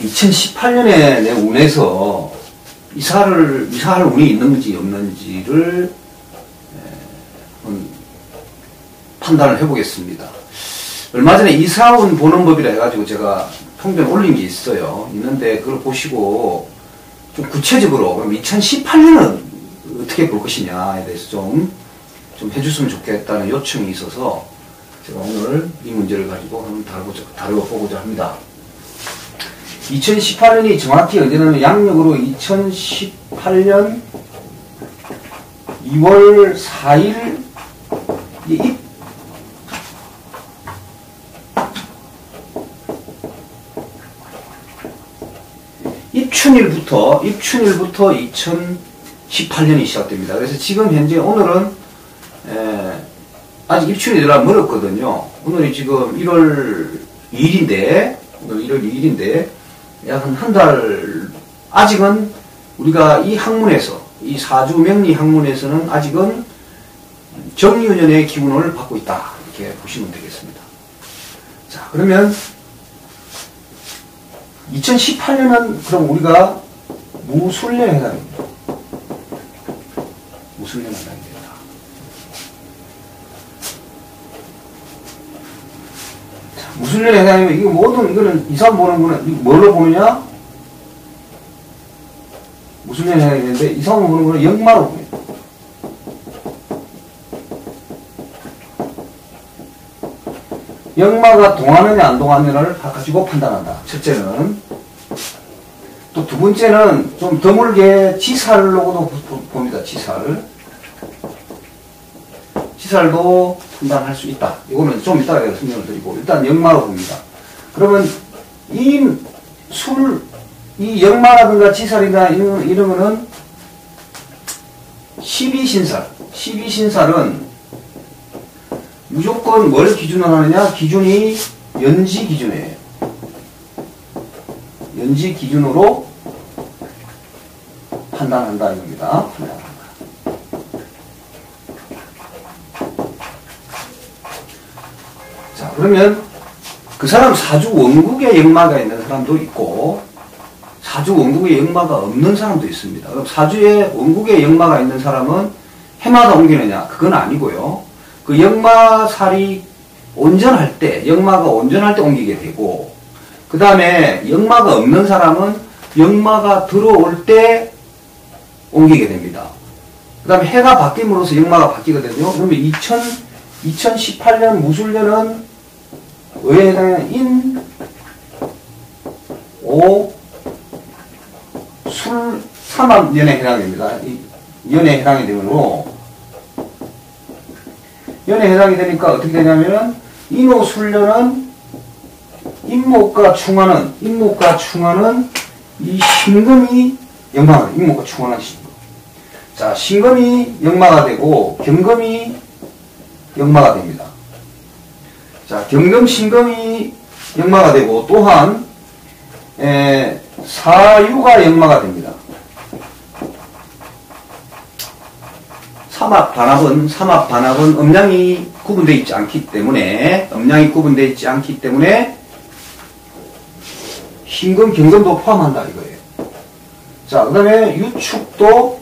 2018년에 내 운에서 이사를, 이사할 운이 있는지 없는지를 판단을 해보겠습니다. 얼마 전에 이사운 보는 법이라 해가지고 제가 통변 올린 게 있어요. 있는데 그걸 보시고 좀 구체적으로 그럼 2018년은 어떻게 볼 것이냐에 대해서 좀, 좀 해줬으면 좋겠다는 요청이 있어서 제가 오늘 이 문제를 가지고 한번 다뤄보자, 다뤄보고자 합니다. 2018년이 정확히 언제냐면 양력으로 2018년 2월 4일 입 입춘일부터 입춘일부터 2018년이 시작됩니다. 그래서 지금 현재 오늘은 에, 아직 입춘이 들어 멀었거든요. 오늘이 지금 1월 2일인데 오늘 1월 2일인데 약한한달 아직은 우리가 이 학문에서 이 사주 명리 학문에서는 아직은 정유년의 기운을 받고 있다 이렇게 보시면 되겠습니다. 자 그러면 2018년은 그럼 우리가 무술년에 해당됩니다. 무술년에 해당됩니다. 자, 무술년에 해당되면 이거 모든 이거는 이산 보는 거는 뭘로 보느냐? 무술년에 해당되는데 이산 보는 거는 역마로 봅니다. 역마가 동하느냐 안 동하느냐를 가지고 판단한다. 첫째는 또 두 번째는 좀 드물게 지살로도 봅니다. 지살. 지살도 판단할 수 있다. 이거는 좀 이따가 설명을 드리고 일단 역마로 봅니다. 그러면 이 술, 이 역마라든가 지살이나 이런, 이런 거는 12신살. 12신살은 무조건 뭘 기준으로 하느냐? 기준이 연지 기준이에요. 연지 기준으로 판단한다 이겁니다. 판단한다. 자, 그러면 그 사람 사주 원국에 역마가 있는 사람도 있고 사주 원국에 역마가 없는 사람도 있습니다. 그럼 사주에 원국에 역마가 있는 사람은 해마다 옮기느냐? 그건 아니고요. 그 역마살이 온전할 때, 역마가 온전할 때 옮기게 되고, 그 다음에 역마가 없는 사람은 역마가 들어올 때 옮기게 됩니다. 그 다음에 해가 바뀜으로써 역마가 바뀌거든요. 그러면 2000, 2018년 무술년은 왜 해당하냐? 인, 오, 술, 삼합년에 해당됩니다. 연에 해당이 되므로 연에 해당이 되니까 어떻게 되냐면은 인호 술련은 인목과 충하는 인목과 충하는 이 신금이 역마가 인목과 충하는 신금. 자 신금이 역마가 되고 경금이 역마가 됩니다. 자 경금 신금이 역마가 되고 또한 에, 사유가 역마가 됩니다. 삼합 반합은 삼합 반합은 음량이 구분되어 있지 않기 때문에 음량이 구분되어 있지 않기 때문에 흰금 경금도 포함한다 이거예요. 자 그다음에 유축도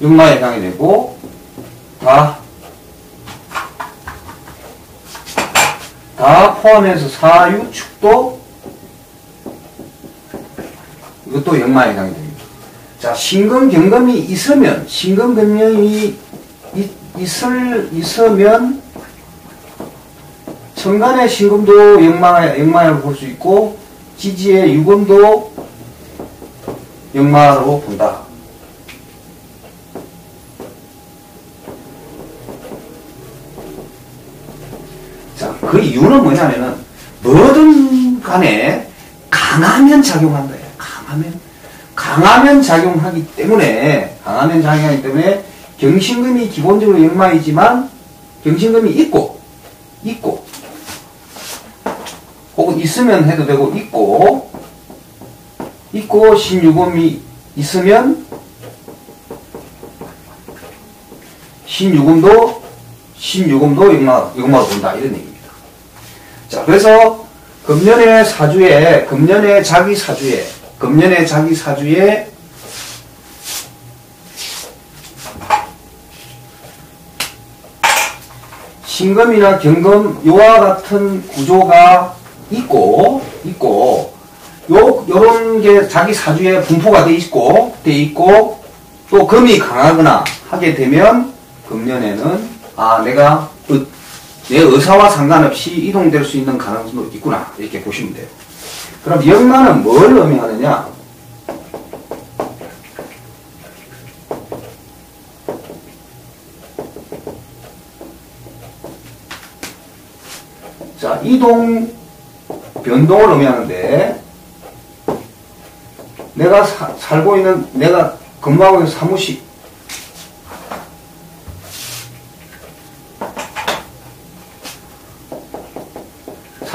역마에 해당이 되고 다 다 포함해서 사유 축도 이것도 역마에 해당이 됩니다. 자, 신금 경금이 있으면, 신금 경금이 있을, 있으면, 천간의 신금도 역마, 역마로 볼수 있고, 지지의 유금도 역마로 본다. 자, 그 이유는 뭐냐면은, 뭐든 간에 강하면 작용한다. 강하면. 강하면 작용하기 때문에 강하면 작용하기 때문에 경신금이 기본적으로 역마이지만 경신금이 있고 있고 혹은 있으면 해도 되고 있고 있고 신유금이 있으면 신유금도 신유금도 역마 역마로 본다 이런 얘기입니다. 자 그래서 금년의 사주에, 금년의 자기 사주에, 금년의 자기 사주에 신금이나 경금 요와 같은 구조가 있고 있고 요 요런 게 자기 사주에 분포가 돼 있고 돼 있고 또 금이 강하거나 하게 되면 금년에는 아 내가 의- 내 의사와 상관없이 이동될 수 있는 가능성도 있구나 이렇게 보시면 돼요. 그럼 역마는 뭘 의미하느냐? 자, 이동, 변동을 의미하는데, 내가 사- 살고 있는, 내가 근무하고 있는 사무실,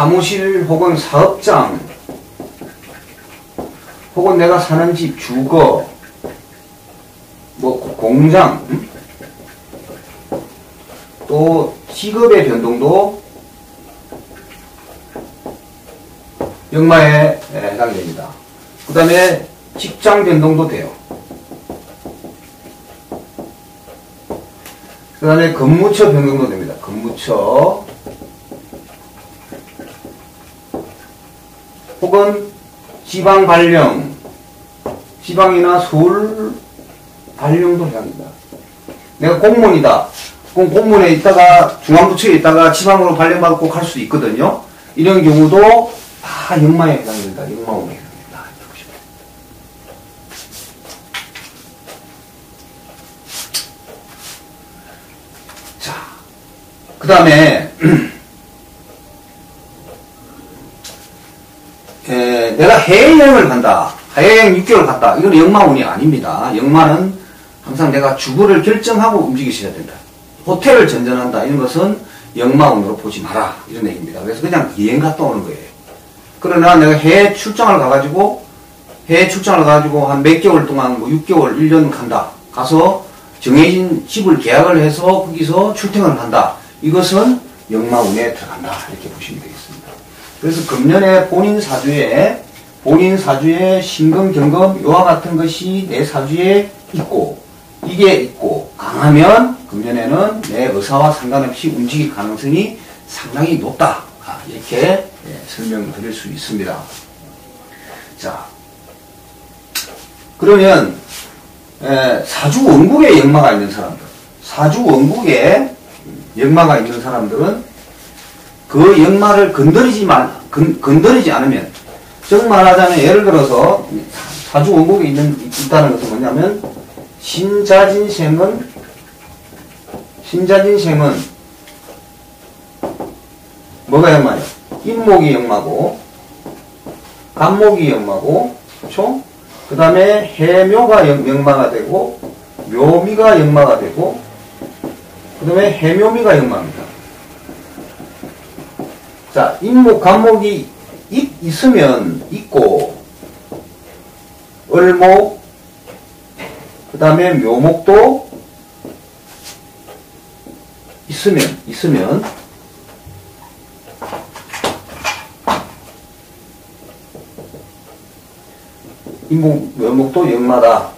사무실 혹은 사업장, 혹은 내가 사는 집 주거, 뭐 공장, 음? 또 직업의 변동도 역마에 예, 해당됩니다. 그 다음에 직장 변동도 돼요. 그 다음에 근무처 변동도 됩니다. 근무처 혹은 지방 발령 지방이나 서울 발령도 해당합니다. 내가 공무원이다. 그럼 공무원에 있다가 중앙부처에 있다가 지방으로 발령받고 갈 수 있거든요. 이런 경우도 다 역마에 해당됩니다. 보시면 돼요. 자, 그 다음에 내가 해외여행을 간다. 해외여행 6개월 갔다. 이건 역마운이 아닙니다. 역마는 항상 내가 주거를 결정하고 움직이셔야 된다. 호텔을 전전한다. 이런 것은 역마운으로 보지 마라. 이런 얘기입니다. 그래서 그냥 여행 갔다 오는 거예요. 그러나 내가 해외 출장을 가가지고 해외 출장을 가가지고 한 몇 개월 동안 뭐 6개월, 1년 간다. 가서 정해진 집을 계약을 해서 거기서 출퇴근을 한다. 이것은 역마운에 들어간다. 이렇게 보시면 되겠습니다. 그래서 금년에 본인 사주에 본인 사주에 신금, 경금 요와 같은 것이 내 사주에 있고 이게 있고 강하면 금년에는 내 의사와 상관없이 움직일 가능성이 상당히 높다. 아, 이렇게 예, 설명드릴 수 있습니다. 자, 그러면 에, 사주 원국에 역마가 있는 사람들, 사주 원국에 역마가 있는 사람들은 그 역마를 건드리지 말, 건, 건드리지 않으면, 즉 말하자면 예를 들어서 사주 원국에 있는, 있다는 것은 뭐냐면, 신자진생은, 신자진생은, 뭐가 역마냐? 인목이 역마고, 간목이 역마고, 그쵸? 그 다음에 해묘가 역- 역마가 되고, 묘미가 역마가 되고, 그 다음에 해묘미가 역마입니다. 자, 인목, 간목이 있, 있으면 있고, 을목, 그 다음에 묘목도 있으면, 있으면, 인목, 묘목도 역마다.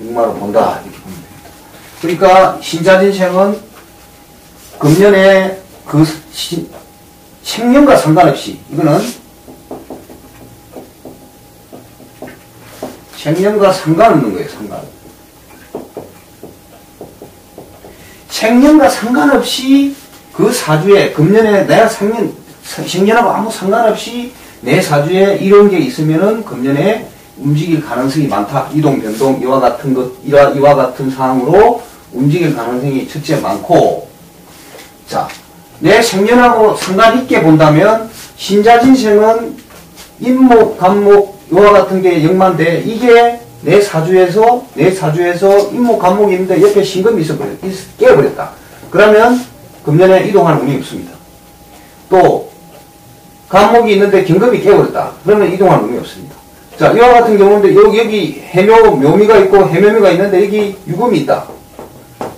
역마로 본다. 이렇게 보면 됩니다. 그러니까, 신자진생은 금년에 그 시, 생년과 상관없이 이거는 생년과 상관없는 거예요. 상관. 생년과 상관없이 그 사주에 금년에 내가 생년 생년하고 아무 상관없이 내 사주에 이런 게 있으면은 금년에 움직일 가능성이 많다. 이동 변동 이와 같은 것 이와 이와 같은 상황으로 움직일 가능성이 첫째 많고 자, 내 생년하고 상관있게 본다면, 신자진생은 인목, 간목, 이와 같은 게 역만데, 이게 내 사주에서, 내 사주에서 인목, 간목이 있는데, 옆에 신금이 있어버렸, 있- 깨어버렸다. 그러면, 금년에 이동할 운이 없습니다. 또, 간목이 있는데, 경금이 깨어버렸다. 그러면 이동할 운이 없습니다. 자, 이와 같은 경우인데, 여기, 여기 해묘, 묘미가 있고, 해묘미가 있는데, 여기 유금이 있다.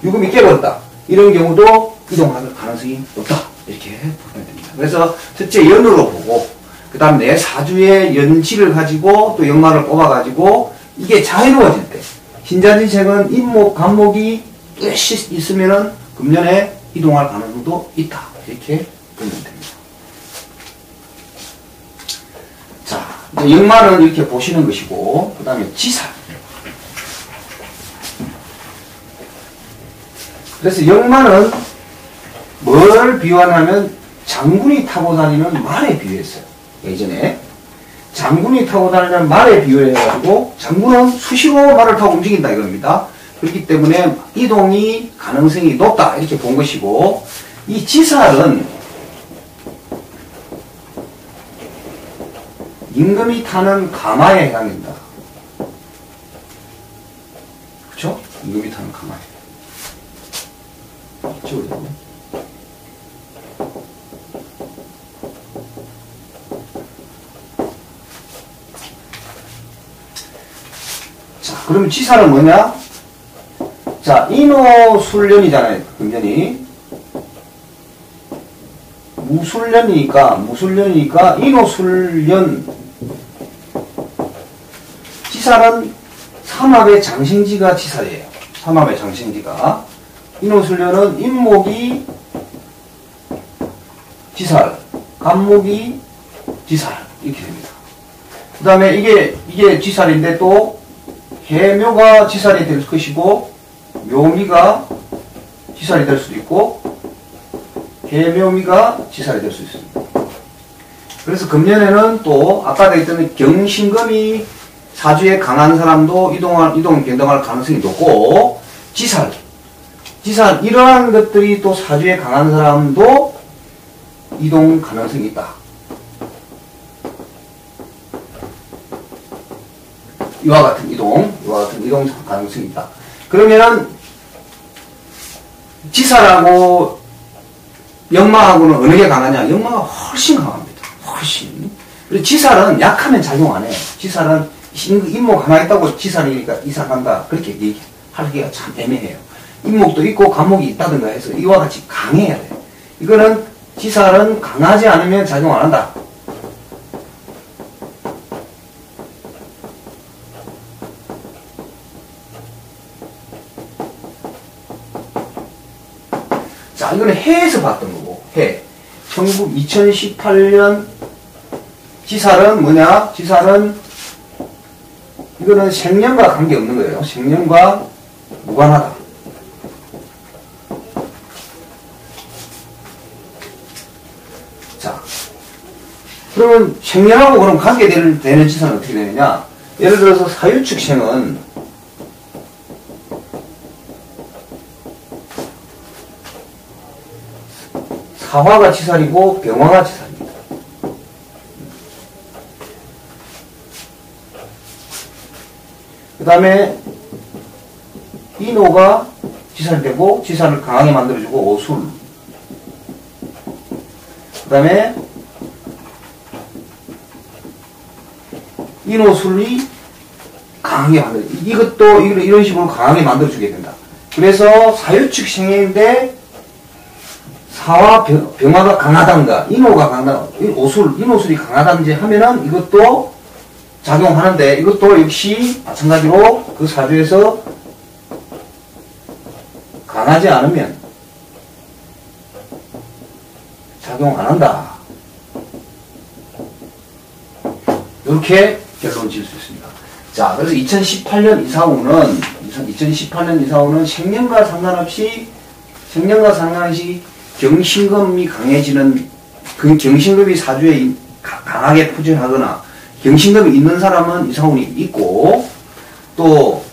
유금이 깨버렸다. 이런 경우도 이동할 가능성이 없다. 이렇게 보면 됩니다. 그래서 첫째 연으로 보고 그 다음 내 사주의 연지를 가지고 또 역마를 뽑아가지고 이게 자유로워질 때 신자진색은 인목, 간목이 뜻이 있으면은 금년에 이동할 가능성도 있다. 이렇게 보면 됩니다. 자, 이제 역마는 이렇게 보시는 것이고, 그 다음에 지살. 그래서 역마는 뭘 비유하냐면 장군이 타고 다니는 말에 비유했어요. 예전에. 장군이 타고 다니는 말에 비유해가지고 장군은 수시로 말을 타고 움직인다 이겁니다. 그렇기 때문에 이동이 가능성이 높다 이렇게 본 것이고 이 지살은 임금이 타는 가마에 해당된다. 그렇죠? 임금이 타는 가마에. 찍어줘. 자, 그럼 지사는 뭐냐? 자, 인호술련이잖아요, 금년이. 무술련이니까, 무술련이니까, 인호술련. 지사는 삼합의 장생지가 지사예요. 삼합의 장생지가. 인호술련은 인목이 지살, 간목이 지살. 이렇게 됩니다. 그 다음에 이게, 이게 지살인데 또, 해묘가 지살이 될 것이고, 묘미가 지살이 될 수도 있고, 해묘미가 지살이 될 수 있습니다. 그래서 금년에는 또, 아까 얘기했던 경신금이 사주에 강한 사람도 이동할, 이동 변동할 가능성이 높고, 지살. 지살, 이러한 것들이 또 사주에 강한 사람도 이동 가능성이 있다. 이와 같은 이동, 이와 같은 이동 가능성이 있다. 그러면은 지사라고 역마하고는 어느 게 강하냐? 역마가 훨씬 강합니다. 훨씬. 그리고 지살은 약하면 작용 안 해요. 지살은 인목 하나 있다고 지살이니까 이살한다. 그렇게 얘기하기가 참 애매해요. 인목도 있고 간목이 있다든가 해서 이와 같이 강해야 돼요. 이거는 지살은 강하지 않으면 작용 안 한다. 자, 이거는 해에서 봤던 거고, 해. 19, 2018년 지살은 뭐냐? 지살은, 이거는 생년과 관계없는 거예요. 생년과 무관하다. 자, 그러면 생년하고 그럼 관계되는 되는 지살은 어떻게 되느냐? 예를 들어서 사유축생은 사화가 지살이고 병화가 지살입니다. 그 다음에 인호가 지살되고 지살을 강하게 만들어주고 오술 그 다음에 인호술이 강하게 만들어 이것도 이런 식으로 강하게 만들어주게 된다. 그래서 사유축 생애인데 사와 병 화가 강하단가, 인호가 강하다, 오술, 인호술이 강하단지 하면은 이것도 작용하는데 이것도 역시 마찬가지로 그 사주에서 강하지 않으면 작용 안 한다. 이렇게 결론 지을 수 있습니다. 자, 그래서 2018년 이사후는, 2018년 이사후는 생년과 상관없이, 생년과 상관없이 경신금이 강해지는 그 경신금이 사주에 강하게 포진하거나 경신금이 있는 사람은 이사운이 있고 또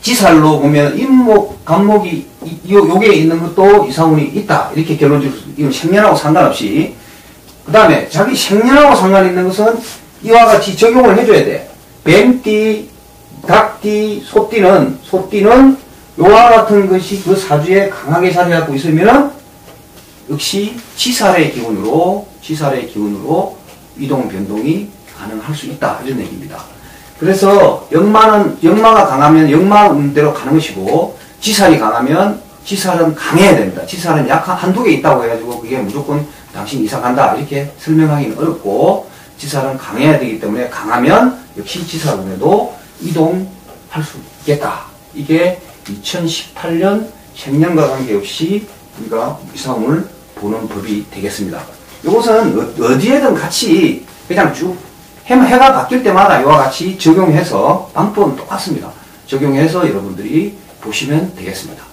지살로 보면 인목, 간목이 요, 요게 있는 것도 이사운이 있다. 이렇게 결론 지을 수 이건 생년하고 상관없이. 그 다음에 자기 생년하고 상관 있는 것은 이와 같이 적용을 해줘야 돼. 뱀띠, 닭띠, 소띠는 소띠는 요와 같은 것이 그 사주에 강하게 자리하고 있으면은 역시 치살의 기운으로 치살의 기운으로 이동 변동이 가능할 수 있다 이런 얘기입니다. 그래서 역마는 역마가 강하면 역마 운대로 가는 것이고 지살이 강하면 지살은 강해야 됩니다. 지살은 약 한두 개 있다고 해가지고 그게 무조건 당신 이사 간다 이렇게 설명하기는 어렵고 지살은 강해야 되기 때문에 강하면 역시 지살군에도 이동할 수 있겠다. 이게 2018년 생년과 관계없이 우리가 이사운을 보는 법이 되겠습니다. 이것은 어- 어디에든 같이 그냥 쭉 해- 해가 바뀔 때마다 이와 같이 적용해서 방법은 똑같습니다. 적용해서 여러분들이 보시면 되겠습니다.